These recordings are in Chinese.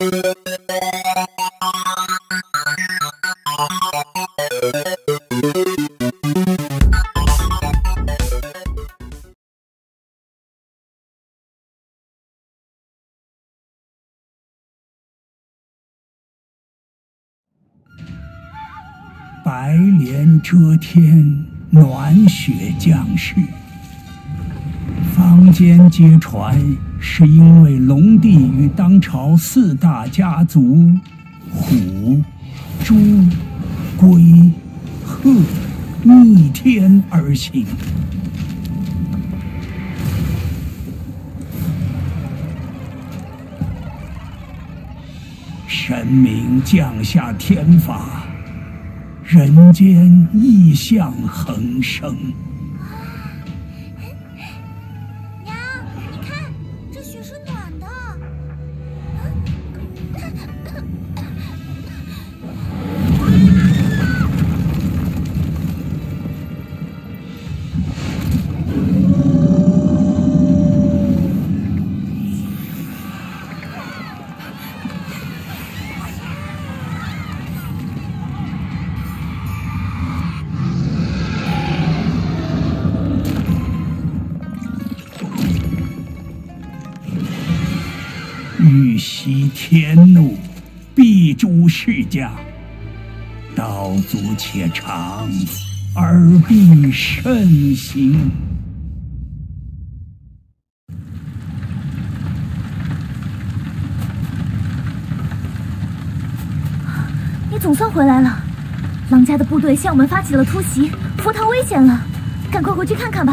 白莲遮天，暖雪降世。坊间皆传，是因为龙帝与当朝四大家族虎、猪、龟、鹤逆天而行。神明降下天法，人间异象横生。以天怒，必诛世家。道阻且长，尔必慎行。你总算回来了。狼家的部队向我们发起了突袭，佛堂危险了，赶快回去看看吧。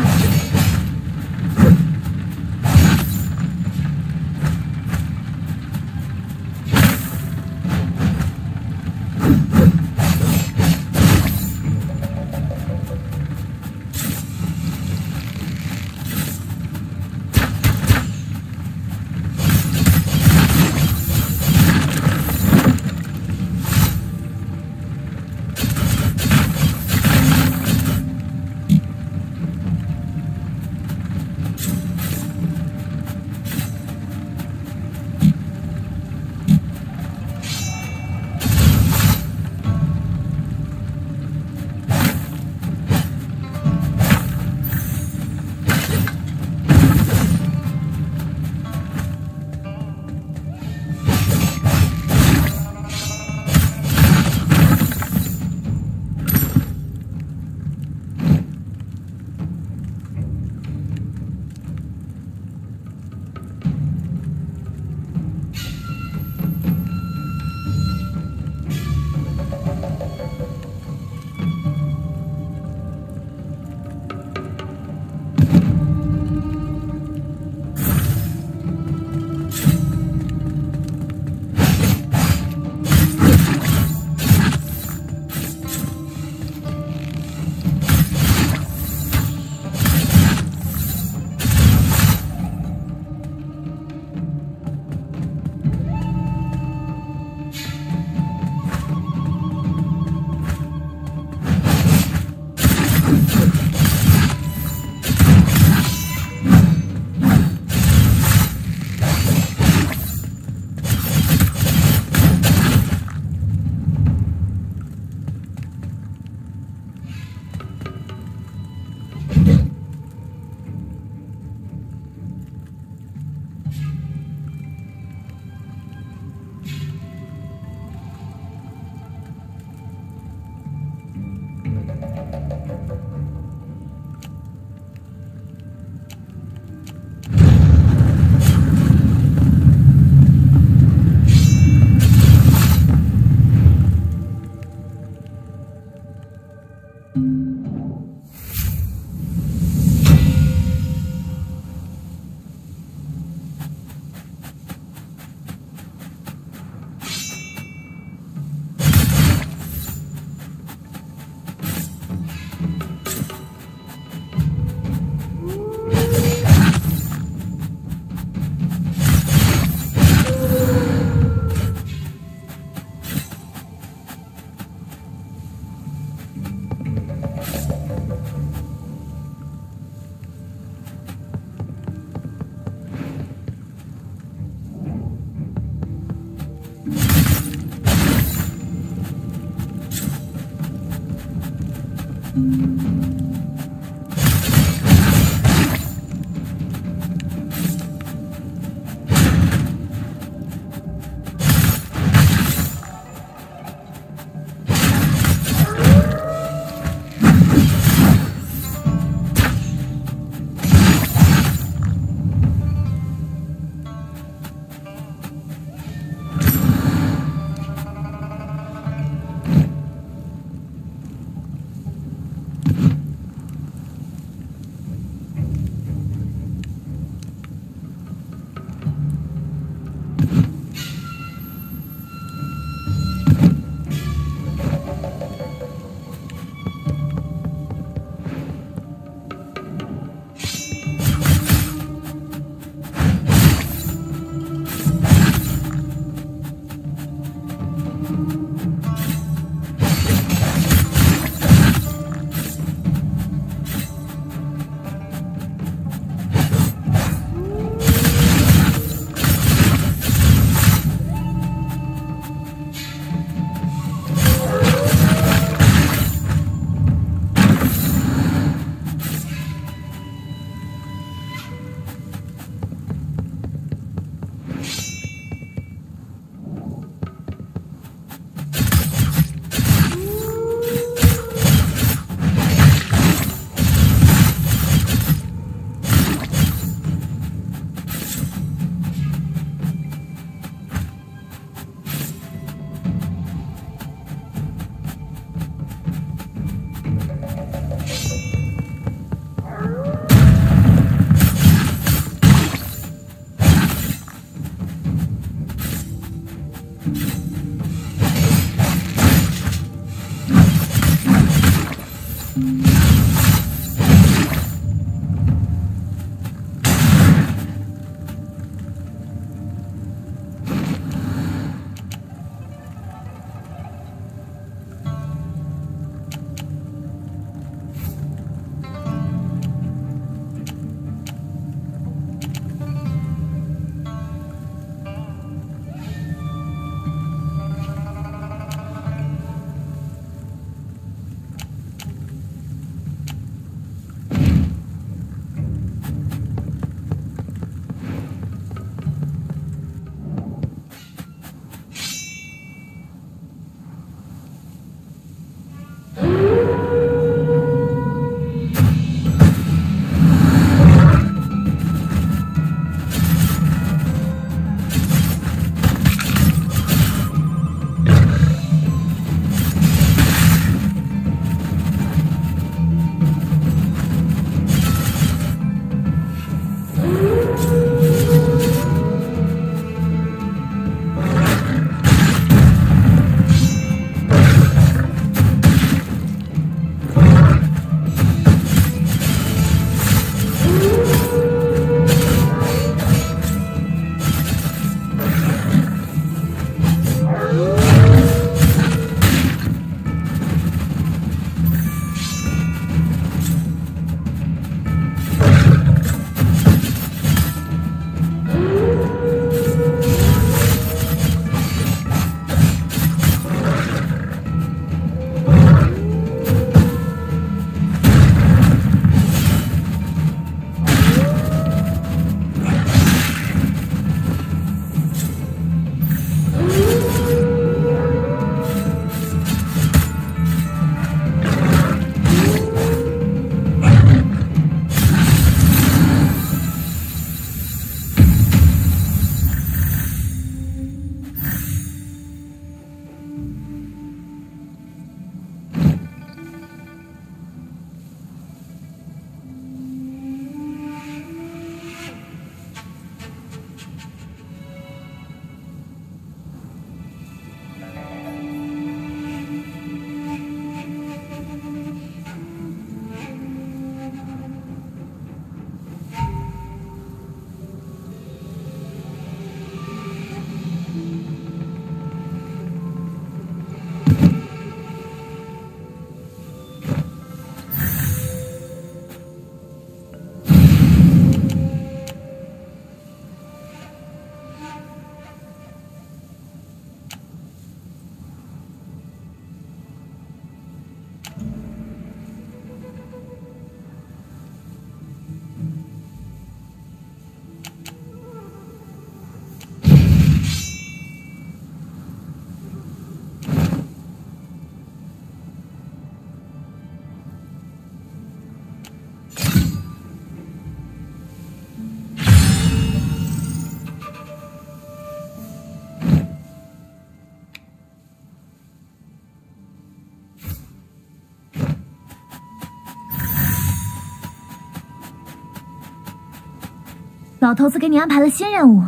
老头子给你安排了新任务，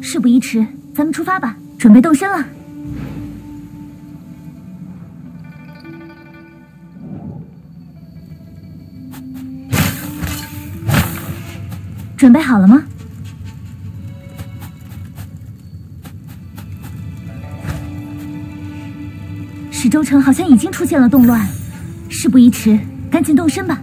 事不宜迟，咱们出发吧，准备动身了。准备好了吗？石州城好像已经出现了动乱，事不宜迟，赶紧动身吧。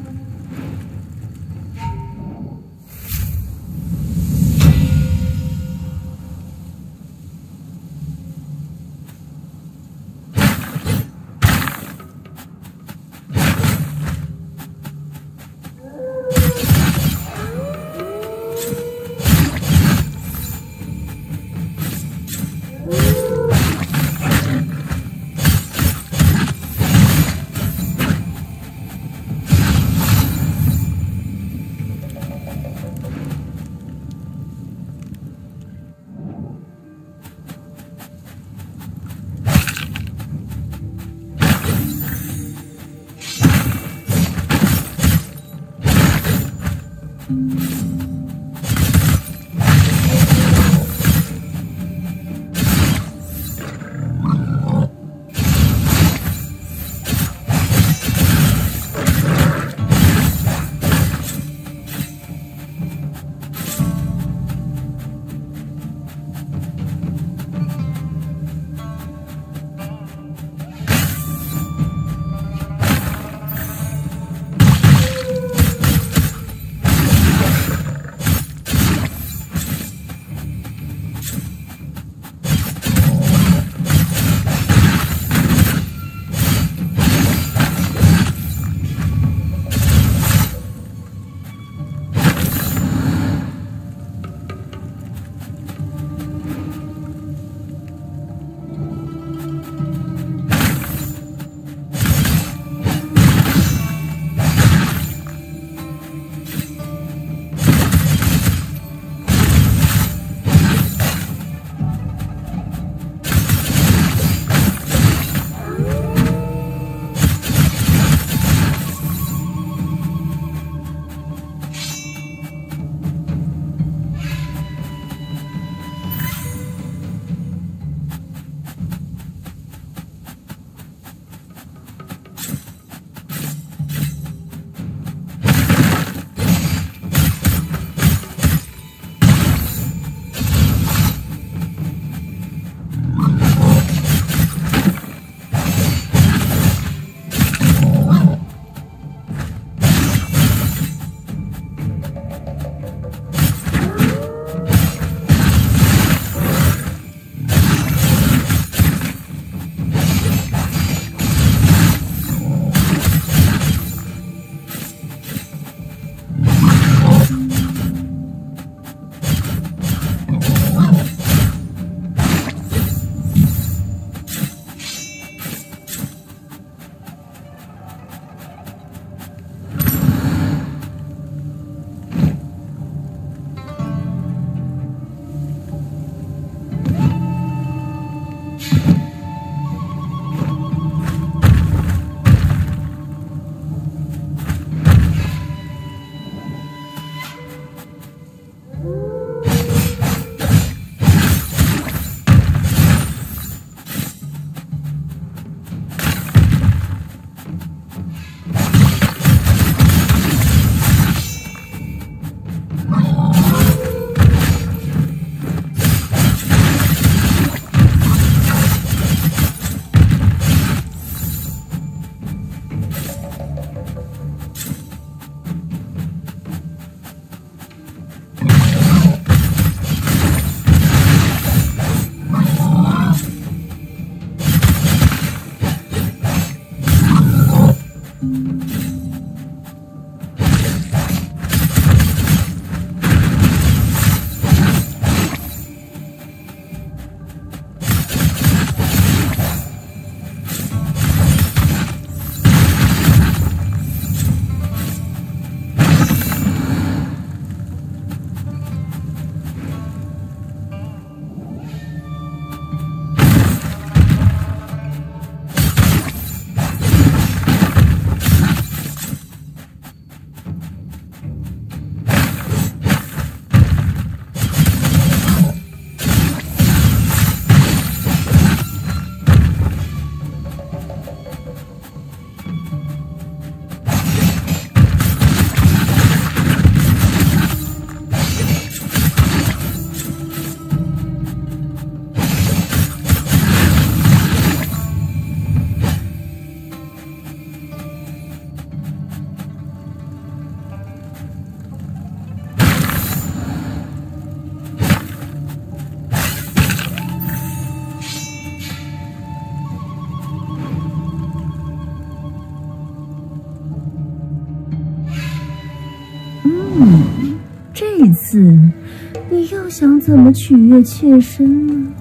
想怎么取悦妾身呢？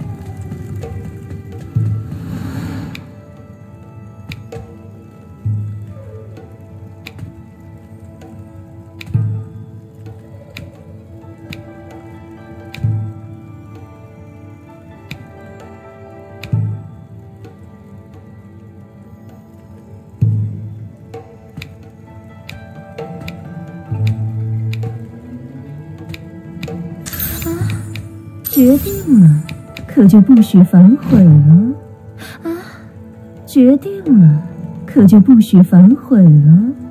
决定了，可就不许反悔了。啊，决定了，可就不许反悔了。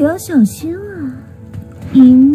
可要小心啊，英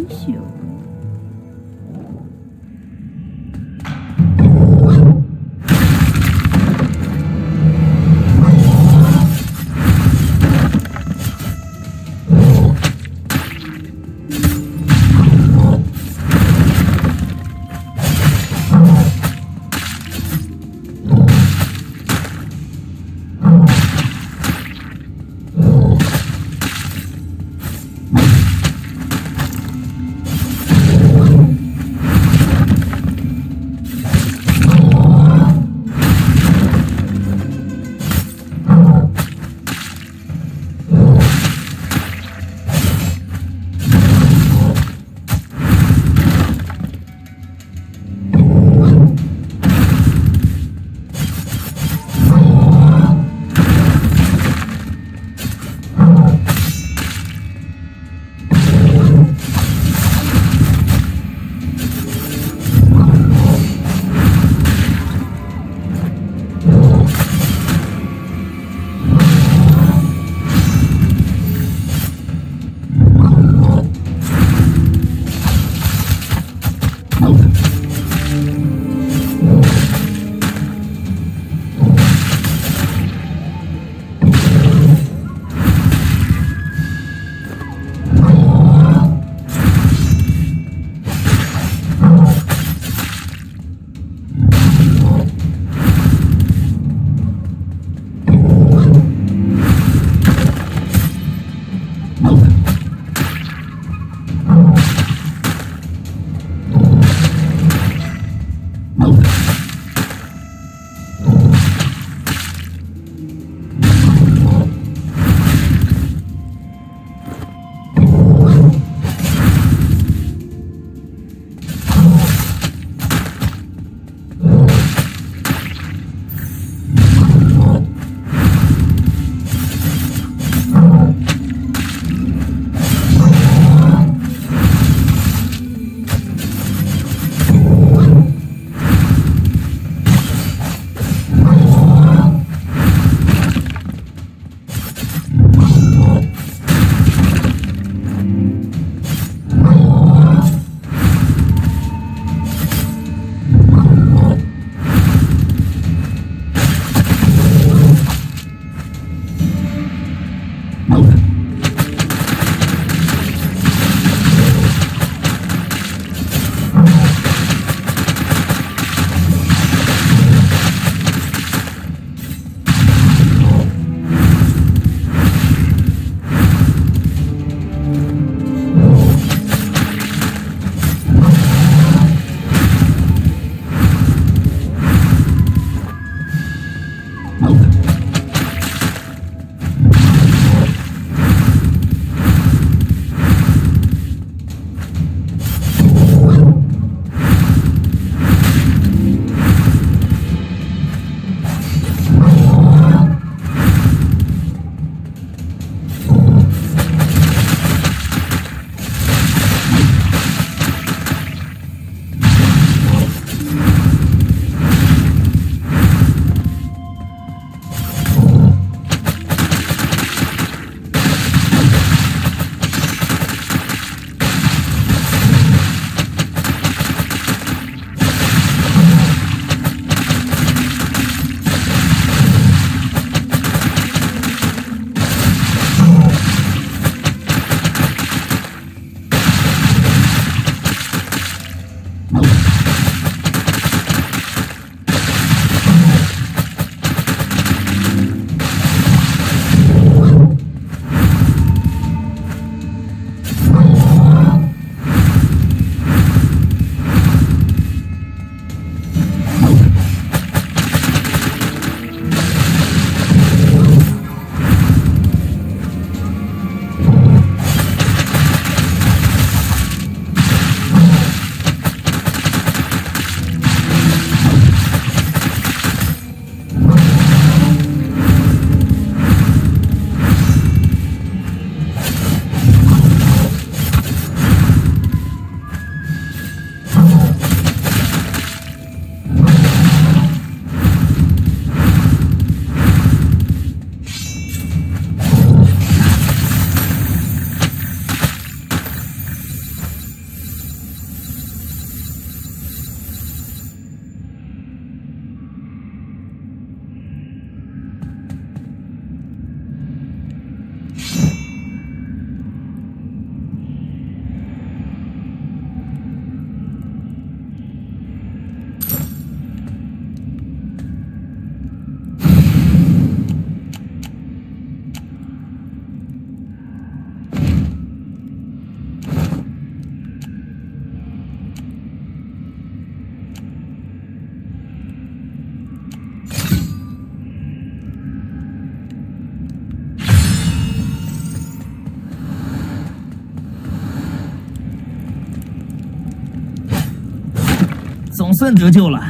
算得救了。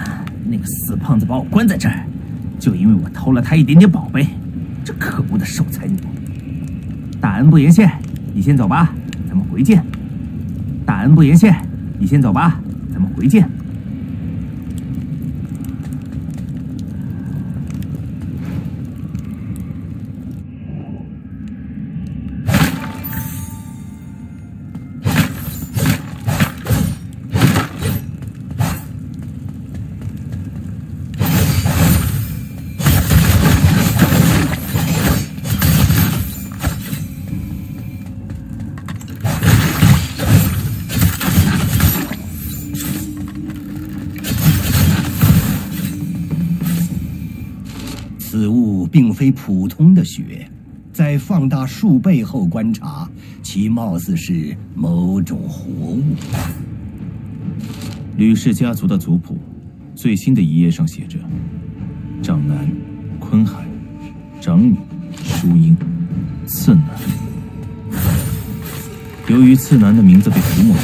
那个死胖子把我关在这儿，就因为我偷了他一点点宝贝。这可恶的守财奴！大恩不言谢，你先走吧，咱们回见。大恩不言谢，你先走吧，咱们回见。普通的血，在放大数倍后观察，其貌似是某种活物。吕氏家族的族谱，最新的一页上写着：长男坤海，长女淑英，次男。由于次男的名字被涂抹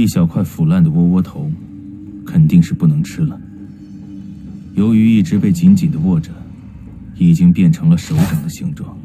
一小块腐烂的窝窝头，肯定是不能吃了。由于一直被紧紧的握着，已经变成了手掌的形状。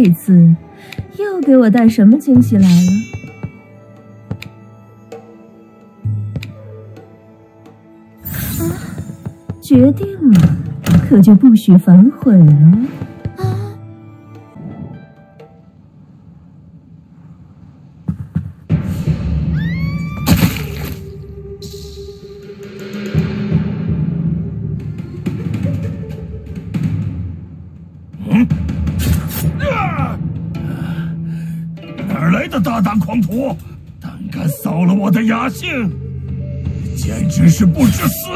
这次又给我带什么惊喜来了？啊，决定了，可就不许反悔了。的大胆狂徒，胆敢扫了我的雅兴，简直是不知死！